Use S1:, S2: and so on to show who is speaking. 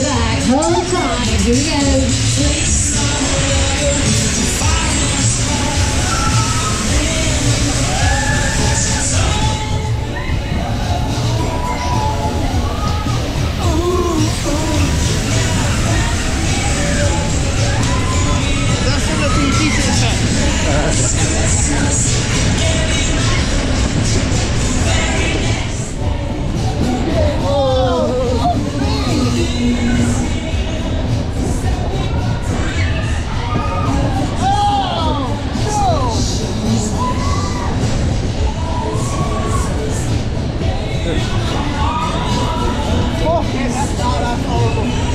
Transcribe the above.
S1: back. Hold. Here we go.
S2: Oh, yes.